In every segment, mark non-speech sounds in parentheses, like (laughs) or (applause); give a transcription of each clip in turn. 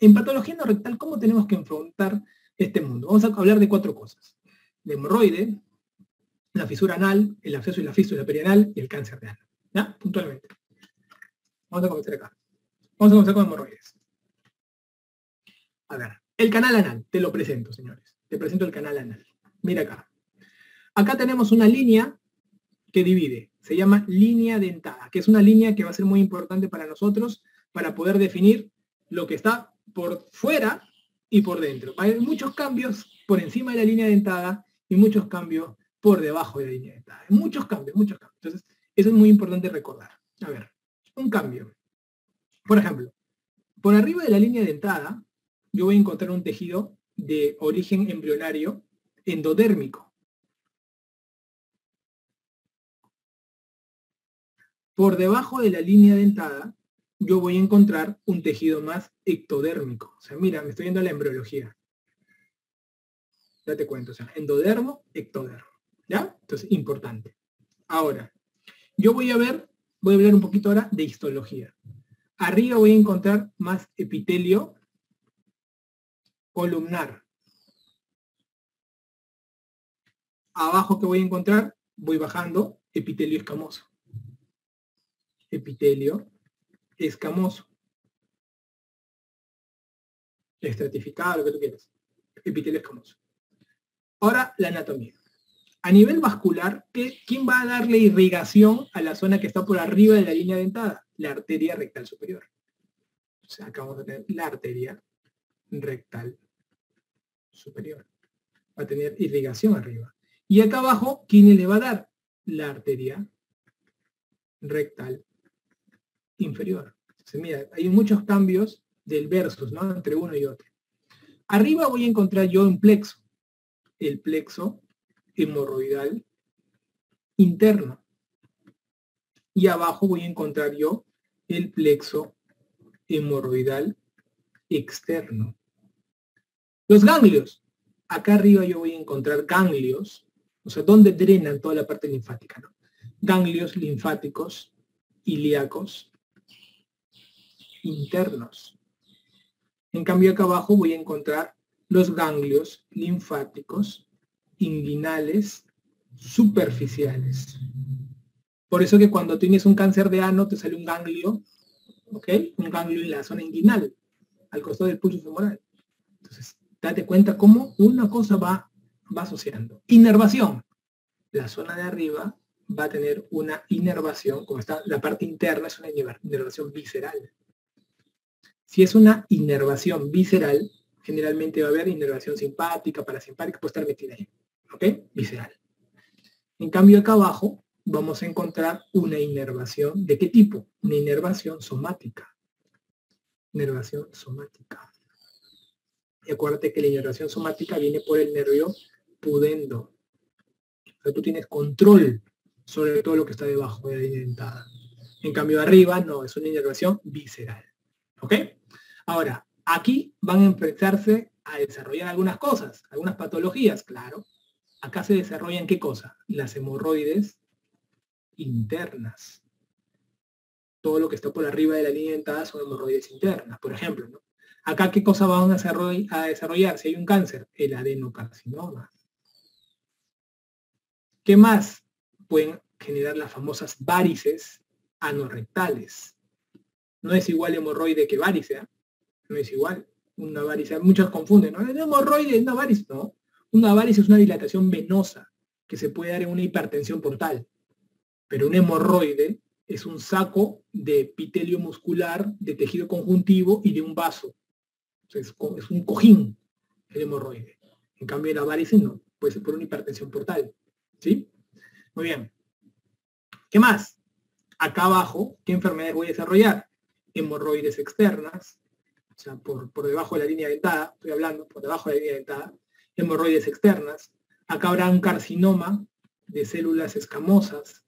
En patología no rectal, ¿cómo tenemos que enfrentar este mundo? Vamos a hablar de cuatro cosas. El hemorroide, la fisura anal, el acceso y la fístula perianal y el cáncer de ano. ¿Ya? Puntualmente. Vamos a comenzar acá. Vamos a comenzar con hemorroides. A ver, el canal anal, te lo presento, señores. Te presento el canal anal. Mira acá. Acá tenemos una línea que divide. Se llama línea dentada, que es una línea que va a ser muy importante para nosotros para poder definir lo que está por fuera y por dentro. Hay muchos cambios por encima de la línea dentada y muchos cambios por debajo de la línea dentada. Muchos cambios, muchos cambios. Entonces, eso es muy importante recordar. A ver, un cambio. Por ejemplo, por arriba de la línea dentada, yo voy a encontrar un tejido de origen embrionario endodérmico. Por debajo de la línea dentada, yo voy a encontrar un tejido más ectodérmico. O sea, mira, me estoy viendo la embriología. Ya te cuento, o sea, endodermo, ectodermo. ¿Ya? Entonces, importante. Ahora, yo voy a ver, voy a hablar un poquito ahora de histología. Arriba voy a encontrar más epitelio columnar. Abajo que voy a encontrar, voy bajando, epitelio escamoso. Epitelio escamoso. Estratificado, lo que tú quieras. Epitelio escamoso. Ahora la anatomía. A nivel vascular, ¿quién va a darle irrigación a la zona que está por arriba de la línea dentada? La arteria rectal superior. O sea, acá vamos a tener la arteria rectal superior. Va a tener irrigación arriba. Y acá abajo, ¿quién le va a dar? La arteria rectal inferior. mira, hay muchos cambios del versus, ¿no? Entre uno y otro. Arriba voy a encontrar yo un plexo. El plexo hemorroidal interno. Y abajo voy a encontrar yo el plexo hemorroidal externo. Los ganglios. Acá arriba yo voy a encontrar ganglios, o sea, donde drenan toda la parte linfática. ¿no? Ganglios linfáticos ilíacos internos. En cambio acá abajo voy a encontrar los ganglios linfáticos inguinales superficiales. Por eso que cuando tienes un cáncer de ano te sale un ganglio, ¿ok? Un ganglio en la zona inguinal, al costado del pulso femoral. Entonces, date cuenta cómo una cosa va, va asociando. Inervación. La zona de arriba va a tener una inervación, como está la parte interna, es una inervación visceral. Si es una inervación visceral, generalmente va a haber inervación simpática, parasimpática, puede estar metida ahí. ¿Ok? Visceral. En cambio, acá abajo vamos a encontrar una inervación. ¿De qué tipo? Una inervación somática. Inervación somática. Y acuérdate que la inervación somática viene por el nervio pudendo. O tú tienes control sobre todo lo que está debajo de la dentada. En cambio, arriba no, es una inervación visceral. ¿Ok? Ahora, aquí van a enfrentarse a desarrollar algunas cosas, algunas patologías, claro. Acá se desarrollan qué cosa? Las hemorroides internas. Todo lo que está por arriba de la línea dentada son hemorroides internas, por ejemplo. Acá qué cosa van a desarrollar si hay un cáncer? El adenocarcinoma. ¿Qué más? pueden generar las famosas varices anorrectales. No es igual hemorroide que varice, ¿eh? No es igual. Una varice, muchos confunden, ¿no? hemorroide es una no. Una varice es una dilatación venosa que se puede dar en una hipertensión portal. Pero un hemorroide es un saco de epitelio muscular, de tejido conjuntivo y de un vaso. es, es un cojín el hemorroide. En cambio, la varice no, puede ser por una hipertensión portal. ¿Sí? Muy bien. ¿Qué más? Acá abajo, ¿qué enfermedades voy a desarrollar? Hemorroides externas, o sea, por, debajo de la línea dentada, estoy hablando, por debajo de la línea dentada, hemorroides externas. Acá habrá un carcinoma de células escamosas.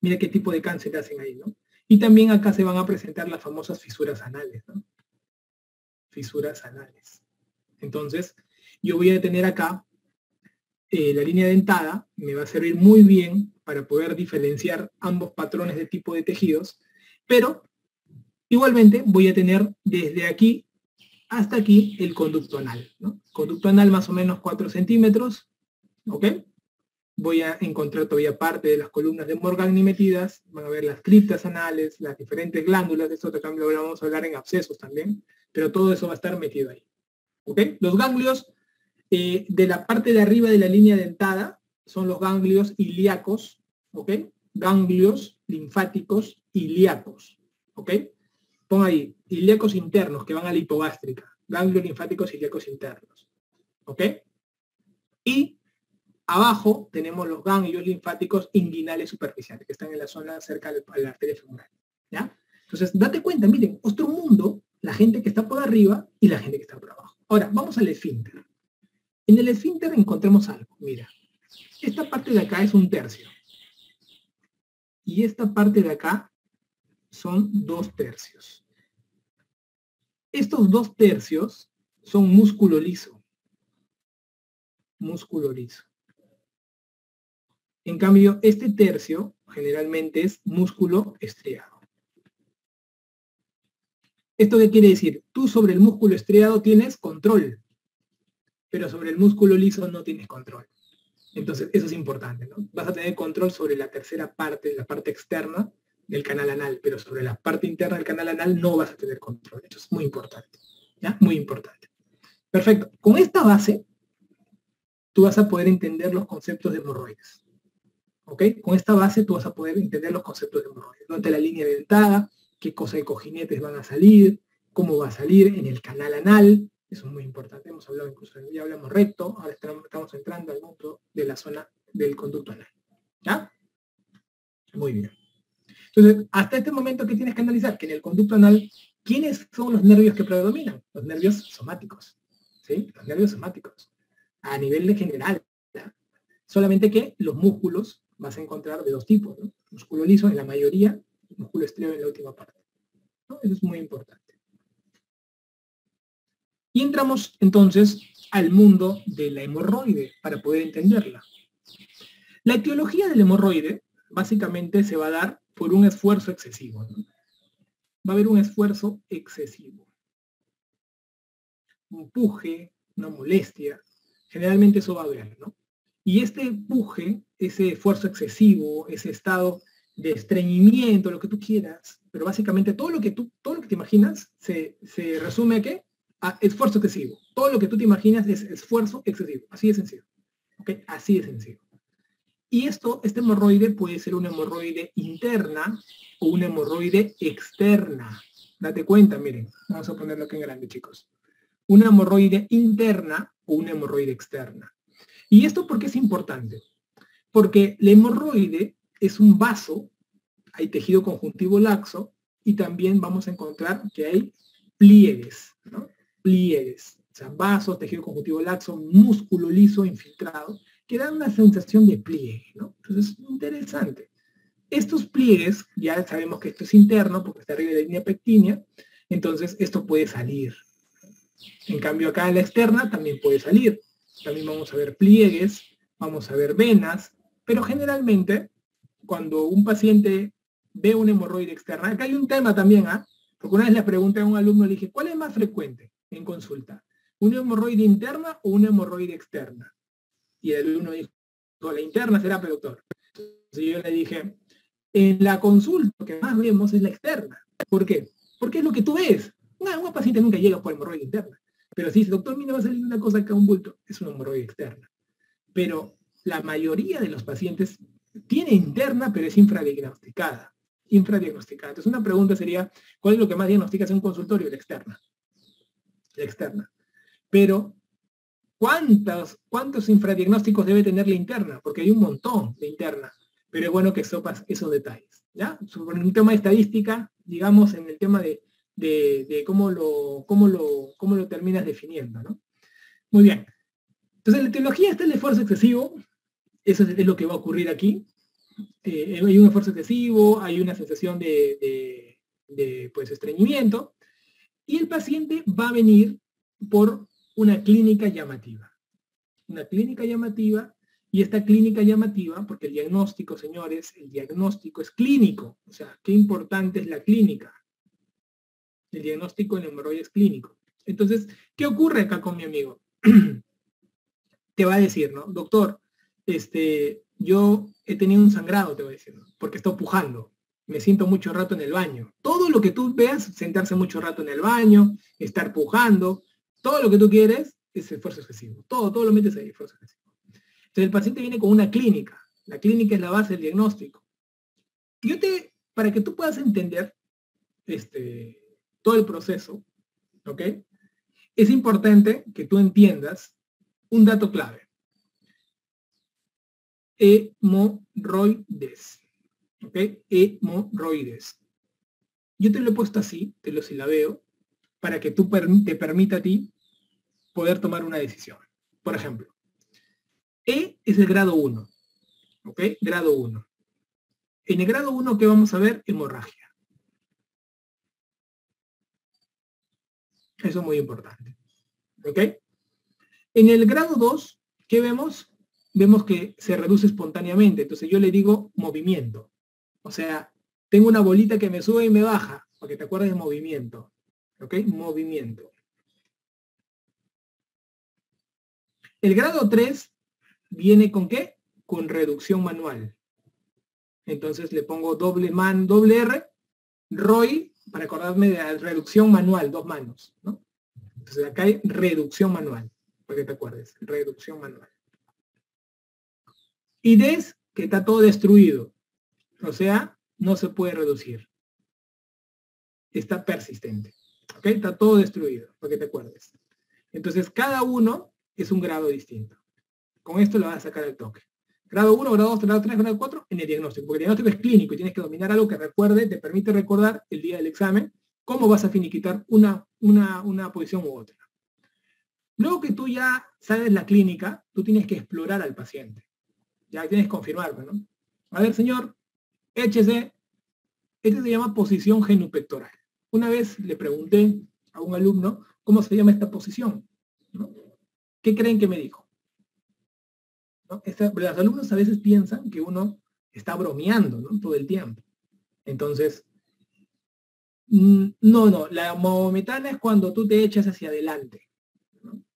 Mira qué tipo de cáncer hacen ahí, ¿no? Y también acá se van a presentar las famosas fisuras anales, ¿no? Fisuras anales. Entonces, yo voy a tener acá eh, la línea dentada me va a servir muy bien para poder diferenciar ambos patrones de tipo de tejidos, pero igualmente voy a tener desde aquí hasta aquí el conducto anal. Conducto anal más o menos 4 centímetros, ¿ok? Voy a encontrar todavía parte de las columnas de Morgagni metidas, van a ver las criptas anales, las diferentes glándulas, esto también lo vamos a hablar en abscesos también, pero todo eso va a estar metido ahí. ¿Ok? Los ganglios eh, de la parte de arriba de la línea dentada son los ganglios ilíacos, ¿ok? Ganglios linfáticos ilíacos, ¿ok? Pon ahí, ilíacos internos que van a la hipogástrica, ganglios linfáticos ilíacos internos, ¿ok? Y abajo tenemos los ganglios linfáticos inguinales superficiales, que están en la zona cerca de la arteria femoral, ¿ya? Entonces, date cuenta, miren, otro mundo, la gente que está por arriba y la gente que está por abajo. Ahora, vamos al esfínter. En el esfínter encontremos algo, mira. Esta parte de acá es un tercio. Y esta parte de acá son dos tercios. Estos dos tercios son músculo liso. Músculo liso. En cambio, este tercio generalmente es músculo estriado. ¿Esto qué quiere decir? Tú sobre el músculo estriado tienes control, pero sobre el músculo liso no tienes control. Entonces, eso es importante, ¿no? Vas a tener control sobre la tercera parte, la parte externa del canal anal, pero sobre la parte interna del canal anal no vas a tener control. Eso es muy importante, ¿ya? Muy importante. Perfecto. Con esta base, tú vas a poder entender los conceptos de hemorroides. ¿Ok? Con esta base tú vas a poder entender los conceptos de hemorroides. Donde la línea dentada, qué cosa de cojinetes van a salir, cómo va a salir en el canal anal, eso es muy importante, hemos hablado incluso, ya hablamos recto, ahora estamos entrando al mundo de la zona del conducto anal. ¿Ya? Muy bien. Entonces, hasta este momento, ¿qué tienes que analizar? Que en el conducto anal, ¿quiénes son los nervios que predominan? Los nervios somáticos. ¿Sí? Los nervios somáticos. A nivel de general. Solamente que los músculos vas a encontrar de dos tipos. ¿no? Músculo liso en la mayoría, músculo estriado en la última parte. Eso es muy importante. Y entramos entonces al mundo de la hemorroide para poder entenderla. La etiología del hemorroide básicamente se va a dar por un esfuerzo excesivo. Va a haber un esfuerzo excesivo. Un puje, una molestia. Generalmente eso va a haber, ¿no? Y este empuje, ese esfuerzo excesivo, ese estado de estreñimiento, lo que tú quieras, pero básicamente todo lo que tú, todo lo que te imaginas se, se resume a qué? esfuerzo excesivo. Todo lo que tú te imaginas es esfuerzo excesivo. Así de sencillo. ¿Ok? Así de sencillo. Y esto, este hemorroide puede ser una hemorroide interna o una hemorroide externa. Date cuenta, miren. Vamos a ponerlo aquí en grande, chicos. Una hemorroide interna o una hemorroide externa. ¿Y esto por qué es importante? Porque la hemorroide es un vaso, hay tejido conjuntivo laxo y también vamos a encontrar que hay pliegues, ¿no? pliegues, o sea, vasos, tejido conjuntivo laxo, músculo liso infiltrado, que dan una sensación de pliegue, ¿no? Entonces, interesante. Estos pliegues, ya sabemos que esto es interno, porque está arriba de la línea pectínea, entonces esto puede salir. En cambio, acá en la externa también puede salir. También vamos a ver pliegues, vamos a ver venas, pero generalmente, cuando un paciente ve una hemorroide externa, acá hay un tema también, ¿ah? Porque una vez le pregunté a un alumno, le dije, ¿cuál es más frecuente? en consulta. ¿Una hemorroide interna o una hemorroide externa? Y el alumno dijo, la interna será, doctor. Entonces yo le dije, en la consulta que más vemos es la externa. ¿Por qué? Porque es lo que tú ves. Una, paciente nunca llega por hemorroide interna. Pero si dice, doctor, mira, va a salir una cosa acá, un bulto, es una hemorroide externa. Pero la mayoría de los pacientes tiene interna, pero es infradiagnosticada. Infradiagnosticada. Entonces una pregunta sería, ¿cuál es lo que más diagnostica en un consultorio? La externa externa. Pero, ¿cuántos, ¿cuántos infradiagnósticos debe tener la interna? Porque hay un montón de interna, pero es bueno que sopas esos detalles. ¿ya? Sobre un tema de estadística, digamos, en el tema de, cómo, lo, cómo, lo, cómo lo terminas definiendo. ¿no? Muy bien. Entonces, en la teología está el esfuerzo excesivo, eso es, lo que va a ocurrir aquí. Eh, hay un esfuerzo excesivo, hay una sensación de, de pues, estreñimiento, y el paciente va a venir por una clínica llamativa. Una clínica llamativa y esta clínica llamativa, porque el diagnóstico, señores, el diagnóstico es clínico. O sea, qué importante es la clínica. El diagnóstico en hemorroides clínico. Entonces, ¿qué ocurre acá con mi amigo? (clears throat) te va a decir, ¿no? Doctor, este, yo he tenido un sangrado, te voy a decir, porque estoy pujando. Me siento mucho rato en el baño. Todo lo que tú veas, sentarse mucho rato en el baño, estar pujando, todo lo que tú quieres es esfuerzo excesivo. Todo, todo lo metes ahí, esfuerzo excesivo. Entonces el paciente viene con una clínica. La clínica es la base del diagnóstico. Yo te, para que tú puedas entender este, todo el proceso, ¿ok? Es importante que tú entiendas un dato clave. Hemorroides. ¿Ok? Hemorroides. Yo te lo he puesto así, te lo silabeo, para que tú te permita a ti poder tomar una decisión. Por ejemplo, E es el grado 1. ¿Ok? Grado 1. En el grado 1, ¿qué vamos a ver? Hemorragia. Eso es muy importante. ¿Ok? En el grado 2, ¿qué vemos? Vemos que se reduce espontáneamente. Entonces yo le digo movimiento. O sea, tengo una bolita que me sube y me baja, para te acuerdes de movimiento. ¿Ok? Movimiento. El grado 3 viene con qué? Con reducción manual. Entonces le pongo doble man, doble R, ROI, para acordarme de la reducción manual, dos manos. ¿no? Entonces acá hay reducción manual para que te acuerdes, reducción manual. Y des que está todo destruido, o sea, no se puede reducir. Está persistente. ¿Ok? Está todo destruido, para que te acuerdes. Entonces, cada uno es un grado distinto. Con esto lo vas a sacar el toque. Grado 1, grado 2, grado 3, grado 4 en el diagnóstico. Porque el diagnóstico es clínico y tienes que dominar algo que recuerde, te permite recordar el día del examen cómo vas a finiquitar una, una, una posición u otra. Luego que tú ya sabes la clínica, tú tienes que explorar al paciente. Ya tienes que confirmarlo, ¿no? A ver, señor, échese. Este se llama posición genupectoral. Una vez le pregunté a un alumno cómo se llama esta posición. ¿Qué creen que me dijo? los alumnos a veces piensan que uno está bromeando ¿no? todo el tiempo. Entonces, mm, no, no, la mometana es cuando tú te echas hacia adelante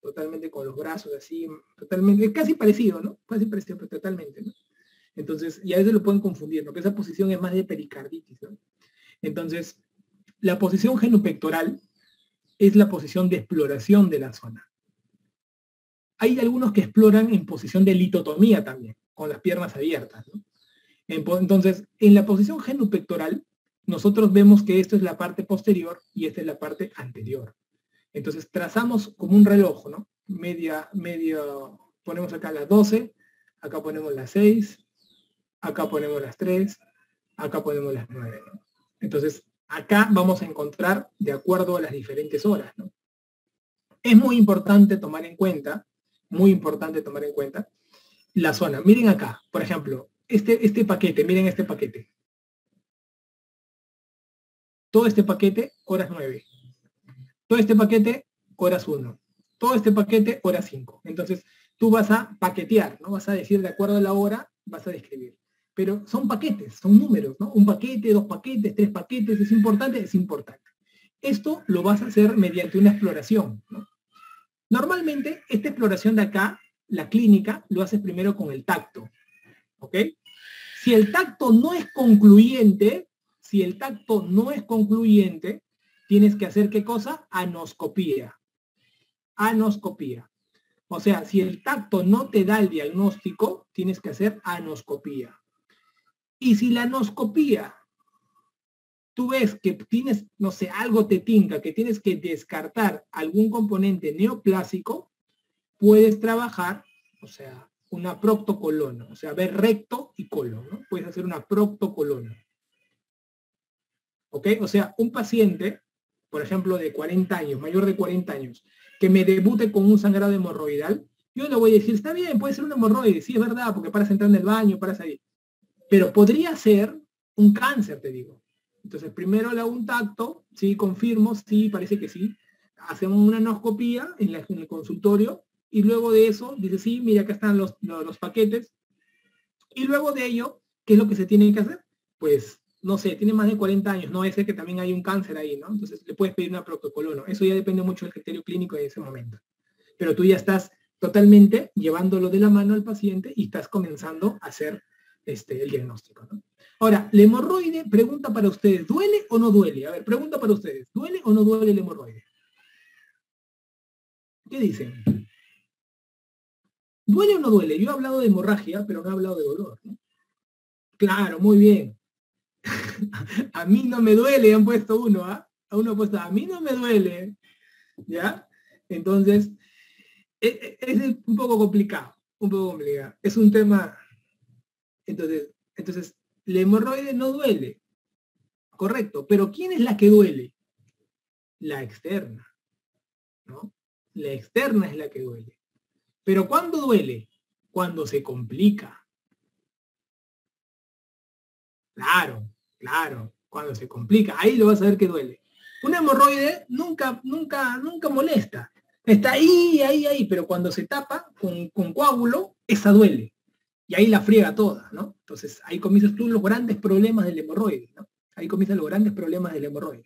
totalmente con los brazos así, totalmente, casi parecido, ¿no? Casi parecido, pero totalmente, ¿no? Entonces, y a veces lo pueden confundir, ¿no? Esa posición es más de pericarditis, ¿no? Entonces, la posición genupectoral es la posición de exploración de la zona. Hay algunos que exploran en posición de litotomía también, con las piernas abiertas. Entonces, en la posición genupectoral, nosotros vemos que esto es la parte posterior y esta es la parte anterior. Entonces trazamos como un reloj, ¿no? Media, media, ponemos acá las 12, acá ponemos las 6, acá ponemos las 3, acá ponemos las 9, ¿no? Entonces acá vamos a encontrar de acuerdo a las diferentes horas, ¿no? Es muy importante tomar en cuenta, muy importante tomar en cuenta la zona. Miren acá, por ejemplo, este, este paquete, miren este paquete. Todo este paquete, horas 9. Todo este paquete, horas 1. Todo este paquete, hora 5. Entonces, tú vas a paquetear, ¿no? Vas a decir de acuerdo a la hora, vas a describir. Pero son paquetes, son números, ¿no? Un paquete, dos paquetes, tres paquetes, ¿es importante? Es importante. Esto lo vas a hacer mediante una exploración, Normalmente, esta exploración de acá, la clínica, lo haces primero con el tacto, ¿ok? Si el tacto no es concluyente, si el tacto no es concluyente, tienes que hacer qué cosa? Anoscopía. Anoscopía. O sea, si el tacto no te da el diagnóstico, tienes que hacer anoscopía. Y si la anoscopía, tú ves que tienes, no sé, algo te tinca, que tienes que descartar algún componente neoplásico, puedes trabajar, o sea, una proctocolona, o sea, ver recto y colon, ¿no? Puedes hacer una proctocolona. ¿Ok? O sea, un paciente por ejemplo, de 40 años, mayor de 40 años, que me debute con un sangrado hemorroidal, yo le voy a decir, está bien, puede ser un hemorroide, sí es verdad, porque paras entrar en el baño, para salir. Pero podría ser un cáncer, te digo. Entonces, primero le hago un tacto, sí, confirmo, sí, parece que sí. Hacemos una anoscopía en, el consultorio y luego de eso dice, sí, mira, acá están los, paquetes. Y luego de ello, ¿qué es lo que se tiene que hacer? Pues no sé, tiene más de 40 años, no es que también hay un cáncer ahí, ¿no? Entonces le puedes pedir una proctocolono. Eso ya depende mucho del criterio clínico de ese momento. Pero tú ya estás totalmente llevándolo de la mano al paciente y estás comenzando a hacer este, el diagnóstico. Ahora, la hemorroide, pregunta para ustedes, ¿duele o no duele? A ver, pregunta para ustedes, ¿duele o no duele el hemorroide? ¿Qué dicen? ¿Duele o no duele? Yo he hablado de hemorragia, pero no he hablado de dolor. Claro, muy bien. (laughs) a mí no me duele, han puesto uno, ¿ah? A uno ha puesto, a mí no me duele. ¿Ya? Entonces, e, e, es, un poco complicado, un poco complicado. Es un tema, entonces, entonces la hemorroide no duele. Correcto. Pero ¿quién es la que duele? La externa. ¿no? La externa es la que duele. Pero ¿cuándo duele? Cuando se complica. Claro, claro. Cuando se complica. Ahí lo vas a ver que duele. Una hemorroide nunca, nunca, nunca molesta. Está ahí, ahí, ahí. Pero cuando se tapa con, con coágulo, esa duele y ahí la friega toda, ¿no? Entonces ahí comienzas tú los grandes problemas del hemorroide, ¿no? Ahí comienzan los grandes problemas del hemorroide.